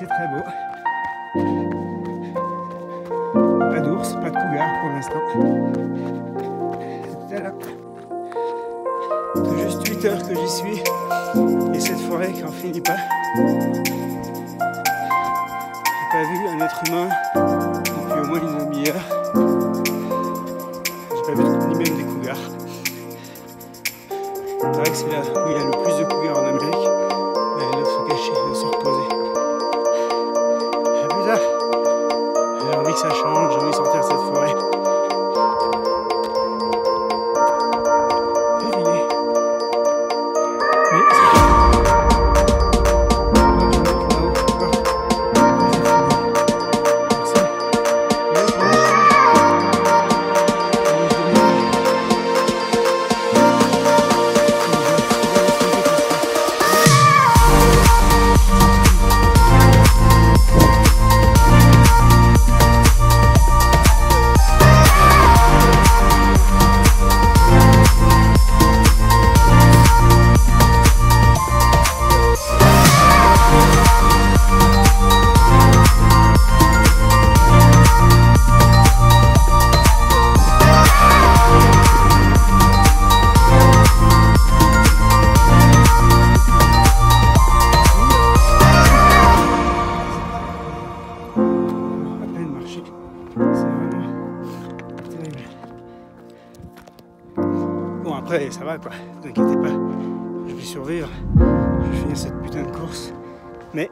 c'est très beau. Pas d'ours, pas de cougar pour l'instant. Juste 8 heures que j'y suis et cette forêt qui en finit pas. J'ai pas vu un être humain depuis au moins une demi-heure. J'ai pas vu ni même des cougars. C'est vrai que c'est là où il y a le plus de cougars en ça va quoi, ne vous inquiétez pas. Je vais survivre. Je vais finir cette putain de course. Mais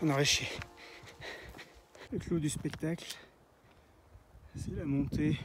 j'en aurais chié. Le clou du spectacle, c'est la montée